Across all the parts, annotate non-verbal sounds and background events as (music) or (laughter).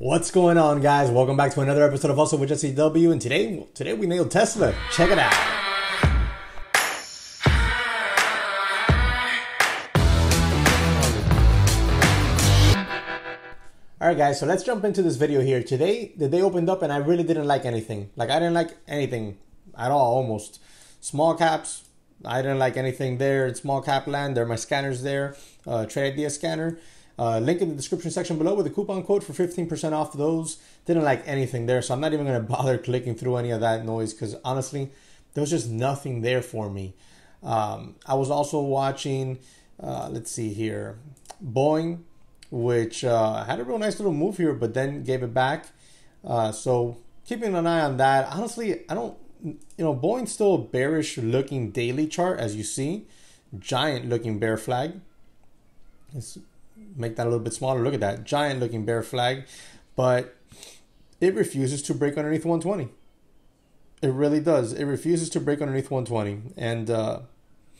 What's going on, guys? Welcome back to another episode of Hustle with Jesse W. And today, today we nailed Tesla. Check it out. All right, guys. So let's jump into this video here. Today, the day opened up, and I really didn't like anything. Like I didn't like anything at all. Almost small caps. I didn't like anything there small cap land. There my scanners there. Uh, Trade Idea scanner. Uh, link in the description section below with a coupon code for 15% off those. Didn't like anything there, so I'm not even going (laughs) to bother clicking through any of that noise because honestly, there was just nothing there for me. Um, I was also watching, uh, let's see here, Boeing, which uh, had a real nice little move here, but then gave it back. Uh, so keeping an eye on that. Honestly, I don't, you know, Boeing's still a bearish looking daily chart, as you see. Giant looking bear flag. It's make that a little bit smaller. Look at that giant looking bear flag, but it refuses to break underneath 120. It really does. It refuses to break underneath 120, and uh,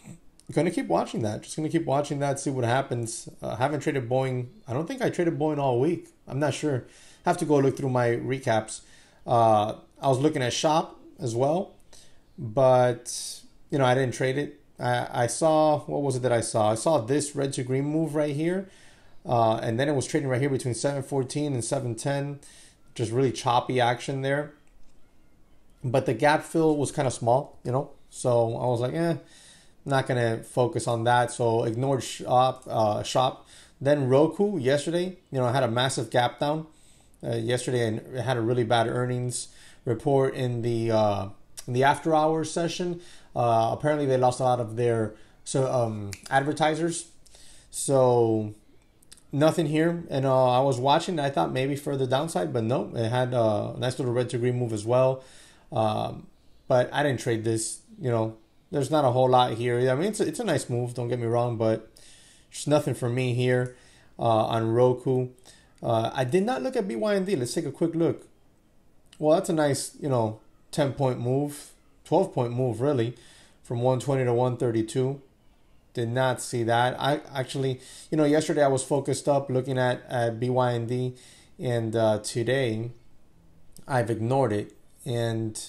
I'm gonna keep watching that. Just gonna keep watching that, see what happens. Uh, haven't traded Boeing. I don't think I traded Boeing all week. I'm not sure. Have to go look through my recaps. Uh, I was looking at Shop as well, but you know I didn't trade it. I, I saw what was it that I saw? I saw this red to green move right here uh, and then it was trading right here between 714 and 710. Just really choppy action there. But the gap fill was kind of small, you know. So I was like, eh, not gonna focus on that. So ignored shop. Uh, shop. Then Roku yesterday, you know, I had a massive gap down uh, yesterday, and had a really bad earnings report in the uh, in the after hours session. Uh, apparently, they lost a lot of their so um, advertisers. So nothing here. And uh, I was watching. I thought maybe for the downside, but no, it had a nice little red to green move as well. Um, but I didn't trade this. You know, there's not a whole lot here. I mean, it's a, it's a nice move. Don't get me wrong, but there's nothing for me here uh, on Roku. Uh, I did not look at BYND. Let's take a quick look. Well, that's a nice, you know, 10 point move, 12 point move, really, from 120 to 132 did not see that. I actually, you know, yesterday I was focused up looking at, at BYND, and uh, today I've ignored it. And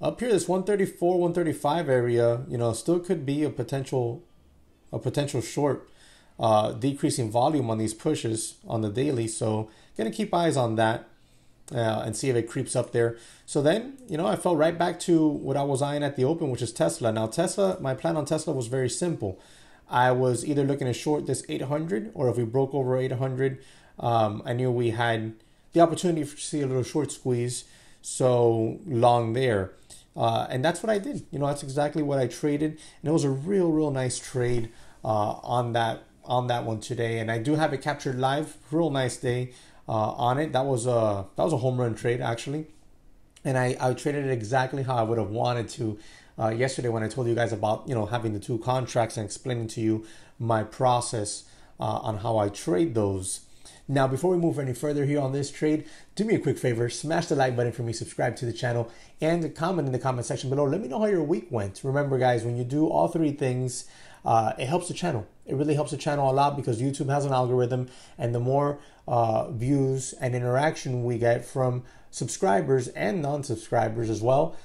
up here, this 134, 135 area, you know, still could be a potential, a potential short, uh, decreasing volume on these pushes on the daily. So, gonna keep eyes on that. Uh, and see if it creeps up there. So then, you know, I fell right back to what I was eyeing at the open, which is Tesla. Now, Tesla, my plan on Tesla was very simple. I was either looking to short this 800, or if we broke over 800, um, I knew we had the opportunity to see a little short squeeze, so long there. Uh, and that's what I did. You know, that's exactly what I traded, and it was a real, real nice trade uh, on that on that one today. And I do have it captured live. Real nice day on it. That was a that was a home run trade actually, and I I traded it exactly how I would have wanted to. Uh, yesterday when I told you guys about you know having the two contracts and explaining to you my process uh, on how I trade those. Now, before we move any further here on this trade, do me a quick favor, smash the like button for me, subscribe to the channel, and comment in the comment section below. Let me know how your week went. Remember, guys, when you do all three things, uh, it helps the channel. It really helps the channel a lot because YouTube has an algorithm, and the more uh, views and interaction we get from subscribers and non subscribers as well,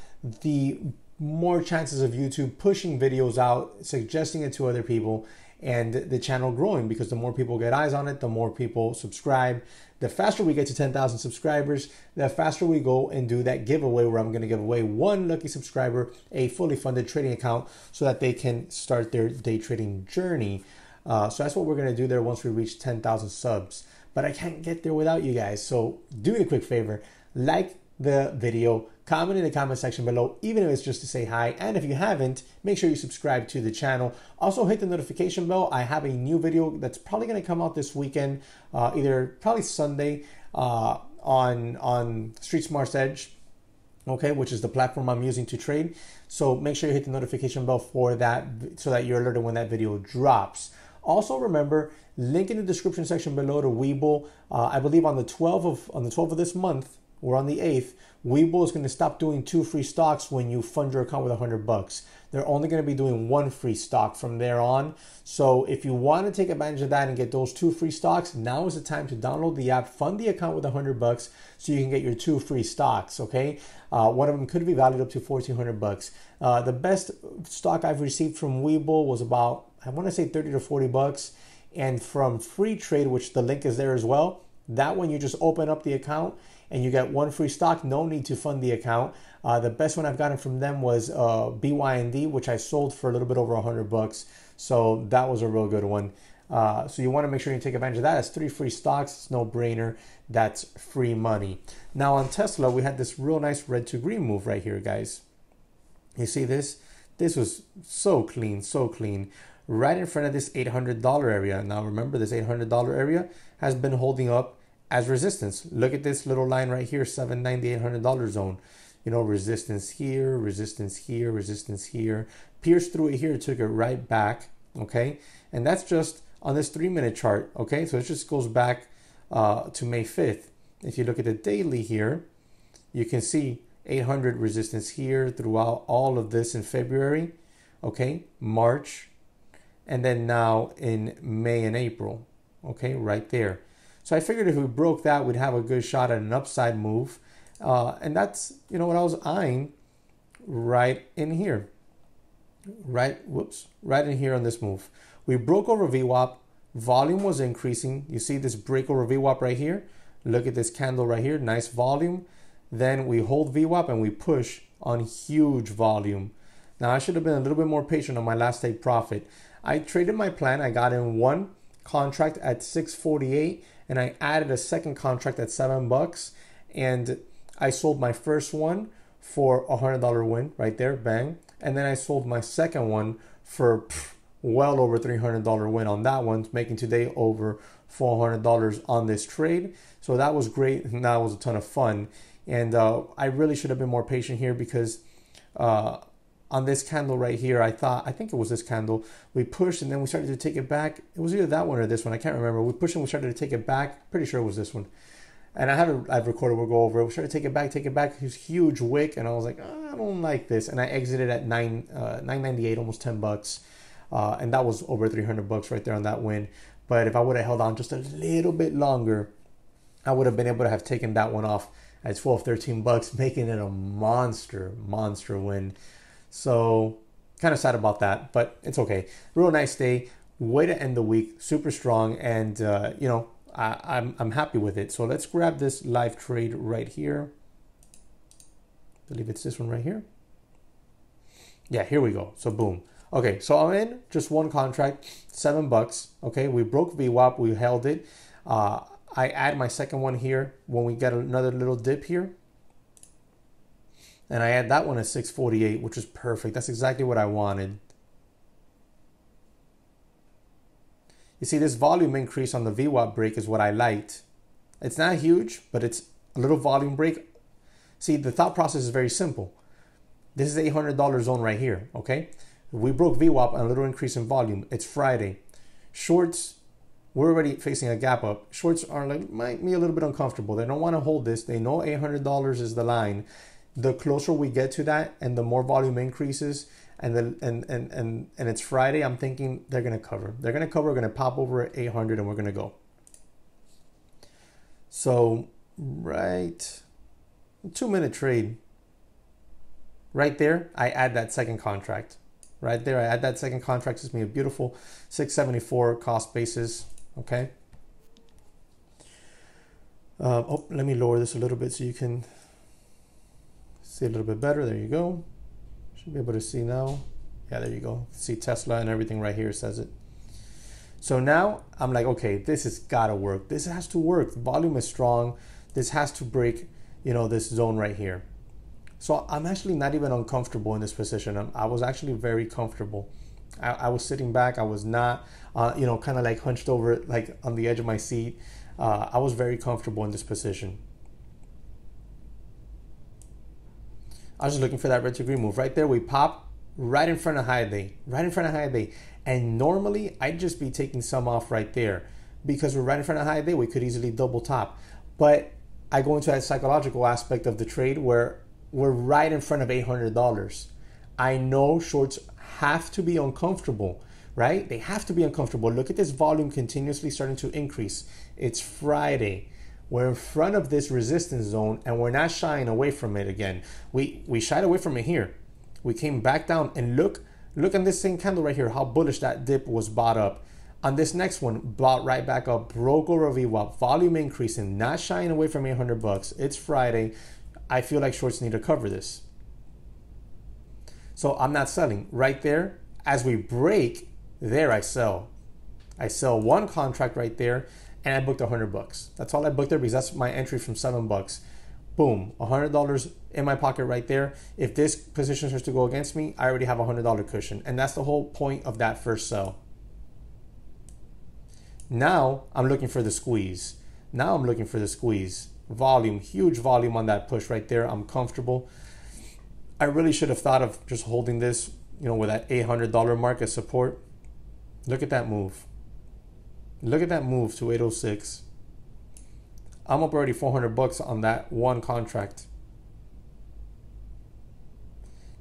the more chances of YouTube pushing videos out, suggesting it to other people, and the channel growing because the more people get eyes on it, the more people subscribe. The faster we get to 10,000 subscribers, the faster we go and do that giveaway where I'm going to give away one lucky subscriber a fully funded trading account so that they can start their day trading journey. Uh, so that's what we're going to do there once we reach 10,000 subs. But I can't get there without you guys. So do me a quick favor like the video, comment in the comment section below, even if it's just to say hi. And if you haven't, make sure you subscribe to the channel. Also hit the notification bell. I have a new video that's probably going to come out this weekend, uh, either probably Sunday uh, on, on Street Smarts Edge okay, which is the platform I'm using to trade. So make sure you hit the notification bell for that so that you're alerted when that video drops. Also remember, link in the description section below to Webull. Uh, I believe on the 12th of on the 12th of this month, we're on the 8th, Webull is going to stop doing two free stocks when you fund your account with 100 bucks. They're only going to be doing one free stock from there on. So if you want to take advantage of that and get those two free stocks, now is the time to download the app, fund the account with 100 bucks so you can get your two free stocks, okay? Uh, one of them could be valued up to 1400 bucks. Uh, the best stock I've received from Webull was about, I want to say 30 to 40 bucks. And from Free Trade, which the link is there as well, that one you just open up the account and you get one free stock. No need to fund the account. Uh, the best one I've gotten from them was uh, BYND, which I sold for a little bit over 100 bucks. So that was a real good one. Uh, so you want to make sure you take advantage of that. It's three free stocks. It's no brainer. That's free money. Now on Tesla, we had this real nice red to green move right here, guys. You see this? This was so clean, so clean. Right in front of this $800 area. Now remember, this $800 area has been holding up as resistance. Look at this little line right here, $790, zone. You know, resistance here, resistance here, resistance here. Pierced through it here, took it right back, okay? And that's just on this three minute chart, okay? So it just goes back uh, to May 5th. If you look at the daily here, you can see 800 resistance here throughout all of this in February, okay? March, and then now in May and April, okay? Right there. So I figured if we broke that, we'd have a good shot at an upside move. Uh, and that's, you know, what I was eyeing right in here. Right, whoops, right in here on this move. We broke over VWAP. Volume was increasing. You see this break over VWAP right here. Look at this candle right here. Nice volume. Then we hold VWAP and we push on huge volume. Now I should have been a little bit more patient on my last take profit. I traded my plan. I got in one contract at 648 and I added a second contract at seven bucks, and I sold my first one for a hundred dollar win right there, bang, and then I sold my second one for pff, well over three hundred dollar win on that one, making today over four hundred dollars on this trade. So that was great, and that was a ton of fun. And uh, I really should have been more patient here because. Uh, on this candle right here, I thought, I think it was this candle, we pushed and then we started to take it back. It was either that one or this one, I can't remember. We pushed and we started to take it back. Pretty sure it was this one. And I have it, I've recorded, we'll go over it. We started to take it back, take it back. It huge wick, and I was like, oh, I don't like this. And I exited at nine, uh, 998, almost 10 bucks. Uh, and that was over 300 bucks right there on that win. But if I would have held on just a little bit longer, I would have been able to have taken that one off at 12, 13 bucks, making it a monster, monster win. So kind of sad about that, but it's okay. Real nice day. Way to end the week. Super strong, and uh, you know I, I'm I'm happy with it. So let's grab this live trade right here. I believe it's this one right here. Yeah, here we go. So boom. Okay, so I'm in just one contract, seven bucks. Okay, we broke VWAP, we held it. Uh, I add my second one here when we get another little dip here and I had that one at 648, which was perfect. That's exactly what I wanted. You see, this volume increase on the VWAP break is what I liked. It's not huge, but it's a little volume break. See, the thought process is very simple. This is $800 zone right here, okay? We broke VWAP and a little increase in volume. It's Friday. Shorts, we're already facing a gap up. Shorts are like, might be a little bit uncomfortable. They don't want to hold this. They know $800 is the line the closer we get to that and the more volume increases and then and, and and and it's Friday, I'm thinking they're gonna cover. They're gonna cover, we're gonna pop over at 800 and we're gonna go. So right two minute trade. Right there, I add that second contract. Right there, I add that second contract. It's me a beautiful 674 cost basis. Okay. Uh, oh, let me lower this a little bit so you can see a little bit better. There you go. Should be able to see now. Yeah, there you go. See Tesla and everything right here says it. So now I'm like, okay, this has got to work. This has to work. The volume is strong. This has to break, you know, this zone right here. So I'm actually not even uncomfortable in this position. I'm, i was actually very comfortable. I, I, was sitting back. I was not, uh, you know, kind of like hunched over, like on the edge of my seat. Uh, I was very comfortable in this position. I was just looking for that red to green move. Right there, we pop right in front of high day, right in front of high day. And normally I'd just be taking some off right there because we're right in front of high day. We could easily double top. But I go into that psychological aspect of the trade where we're right in front of $800. I know shorts have to be uncomfortable, right? They have to be uncomfortable. Look at this volume continuously starting to increase. It's Friday. We're in front of this resistance zone and we're not shying away from it again. We we shied away from it here. We came back down and look look at this same candle right here, how bullish that dip was bought up. On this next one, bought right back up, broke over VWAP, volume increasing, not shying away from 800 bucks. It's Friday. I feel like shorts need to cover this. So I'm not selling. Right there, as we break, there I sell. I sell one contract right there and I booked 100 bucks. That's all I booked there because that's my entry from 7 bucks. Boom, $100 in my pocket right there. If this position starts to go against me, I already have a $100 cushion. And that's the whole point of that first sell. Now I'm looking for the squeeze. Now I'm looking for the squeeze. Volume, huge volume on that push right there. I'm comfortable. I really should have thought of just holding this, you know, with that $800 mark support. Look at that move. Look at that move to 806. I'm up already 400 bucks on that one contract.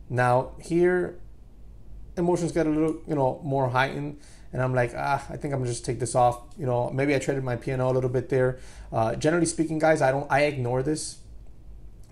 Now here, emotions get a little, you know, more heightened, and I'm like, ah, I think I'm just take this off. You know, maybe I traded my P&L a little bit there. Uh, generally speaking, guys, I don't, I ignore this,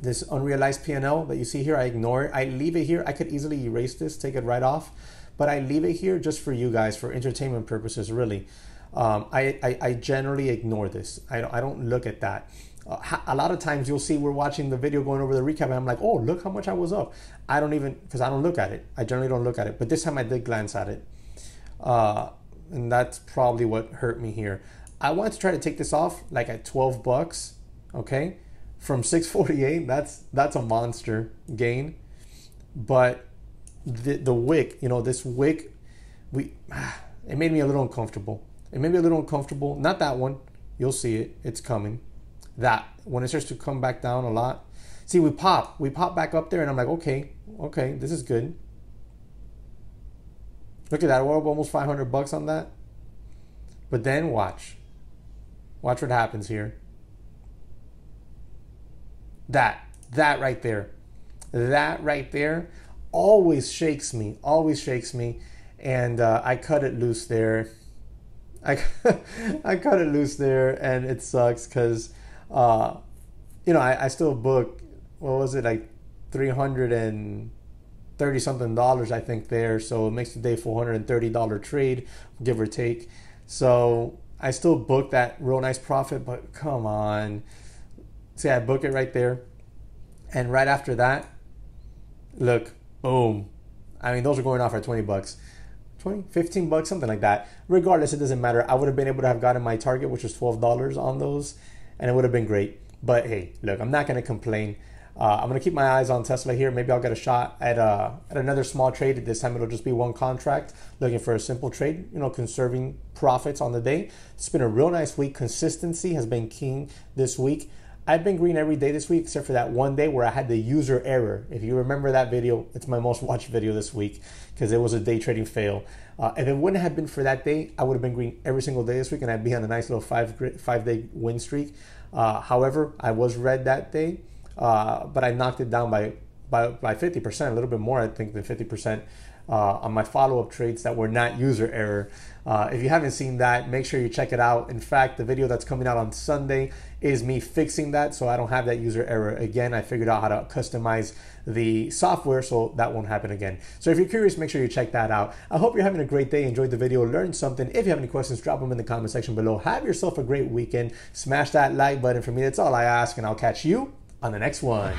this unrealized P&L that you see here. I ignore it. I leave it here. I could easily erase this, take it right off, but I leave it here just for you guys, for entertainment purposes, really. Um, I, I, I, generally ignore this. I don't, I don't look at that. Uh, a lot of times you'll see we're watching the video going over the recap and I'm like, oh, look how much I was up. I don't even, because I don't look at it. I generally don't look at it. But this time I did glance at it. Uh, and that's probably what hurt me here. I wanted to try to take this off like at 12 bucks, okay? From 648, that's that's a monster gain. But the the wick, you know, this wick we (sighs) it made me a little uncomfortable. It made me a little uncomfortable. Not that one. You'll see it. It's coming. That when it starts to come back down a lot. See, we pop. We pop back up there, and I'm like, okay, okay, this is good. Look at that. We're almost 500 bucks on that. But then watch. Watch what happens here. That. That right there. That right there always shakes me. Always shakes me. And uh, I cut it loose there I (laughs) I cut it loose there, and it sucks because, uh, you know, I, I still book. What was it like, three hundred and thirty something dollars I think there. So it makes the day four hundred and thirty dollar trade, give or take. So I still book that real nice profit, but come on. See, I book it right there, and right after that, look, boom. I mean, those are going off at twenty bucks. 20, 15 bucks, something like that. Regardless, it doesn't matter. I would have been able to have gotten my target, which was $12 on those, and it would have been great. But hey, look, I'm not going to complain. Uh, I'm going to keep my eyes on Tesla here. Maybe I'll get a shot at, uh, at another small trade. This time it'll just be one contract, looking for a simple trade, you know, conserving profits on the day. It's been a real nice week. Consistency has been king this week. I've been green every day this week except for that one day where I had the user error. If you remember that video, it's my most watched video this week because it was a day trading fail. Uh, if it wouldn't have been for that day, I would have been green every single day this week and I'd be on a nice little five five day win streak. Uh, however, I was red that day, uh, but I knocked it down by by by 50%, a little bit more, I think, than 50% uh, on my follow up trades that were not user error. Uh, if you haven't seen that, make sure you check it out. In fact, the video that's coming out on Sunday is me fixing that so I don't have that user error again. I figured out how to customize the software so that won't happen again. So if you're curious, make sure you check that out. I hope you're having a great day, enjoyed the video, learned something. If you have any questions, drop them in the comment section below. Have yourself a great weekend. Smash that like button for me. That's all I ask, and I'll catch you on the next one.